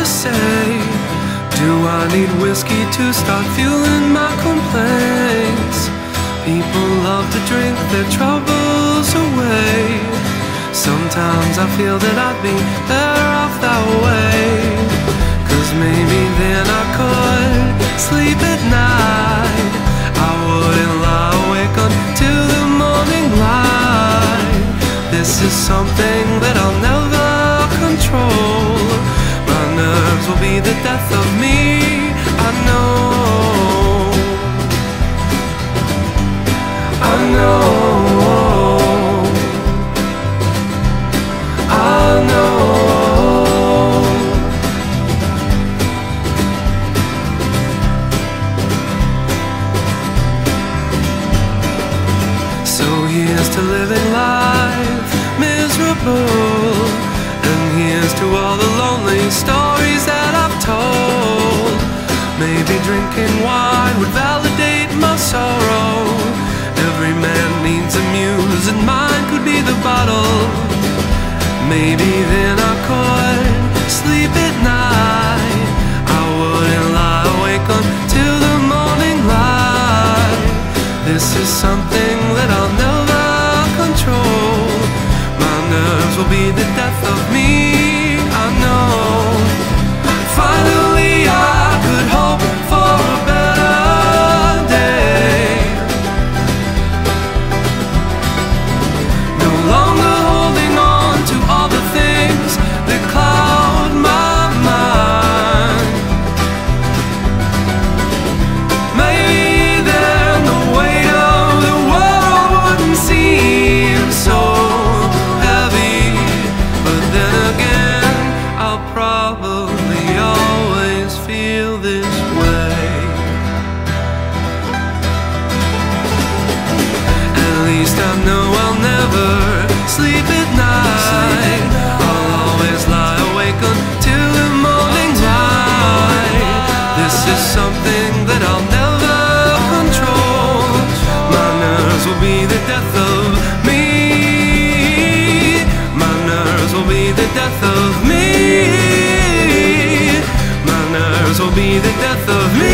say? Do I need whiskey to start fueling my complaints? People love to drink their troubles away. Sometimes I feel that I'd be better off that way. Cause maybe then I could sleep at night. I wouldn't lie awake until the morning light. This is something that I'll never the death of me. I know. I know. I know. So here's to living life Drinking wine would validate my sorrow. Every man needs a muse, and mine could be the bottle. Maybe then I could sleep at night. I wouldn't lie awake until the morning light. This is something that I'll never control. My nerves will be the death of me. I know I'll never sleep at night. I'll always lie awake until the morning light. This is something that I'll never control. My nerves will be the death of me. My nerves will be the death of me. My nerves will be the death of me.